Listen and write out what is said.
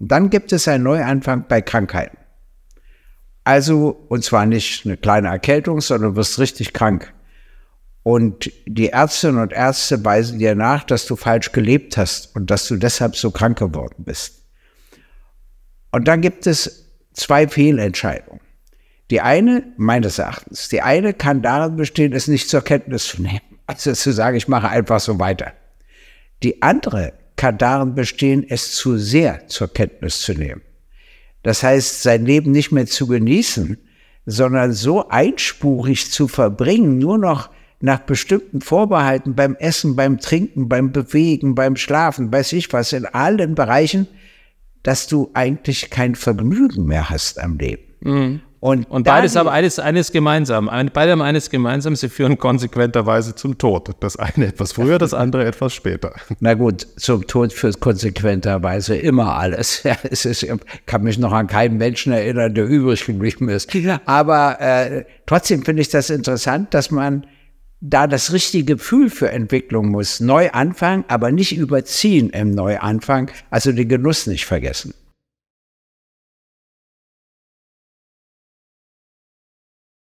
Dann gibt es einen Neuanfang bei Krankheiten. Also, und zwar nicht eine kleine Erkältung, sondern du wirst richtig krank. Und die Ärztinnen und Ärzte weisen dir nach, dass du falsch gelebt hast und dass du deshalb so krank geworden bist. Und dann gibt es zwei Fehlentscheidungen. Die eine, meines Erachtens, die eine kann darin bestehen, es nicht zur Kenntnis zu nehmen. Also zu sagen, ich mache einfach so weiter. Die andere kann darin bestehen, es zu sehr zur Kenntnis zu nehmen. Das heißt, sein Leben nicht mehr zu genießen, sondern so einspurig zu verbringen, nur noch nach bestimmten Vorbehalten beim Essen, beim Trinken, beim Bewegen, beim Schlafen, weiß ich was, in allen Bereichen, dass du eigentlich kein Vergnügen mehr hast am Leben. Mhm. Und, und beides haben eines, eines gemeinsam. Beide haben eines gemeinsam, sie führen konsequenterweise zum Tod. Das eine etwas früher, das andere etwas später. Na gut, zum Tod führt konsequenterweise immer alles. Ja, es ist, ich kann mich noch an keinen Menschen erinnern, der übrig geblieben ist. Aber äh, trotzdem finde ich das interessant, dass man da das richtige Gefühl für Entwicklung muss. Neu anfangen, aber nicht überziehen im Neuanfang, also den Genuss nicht vergessen.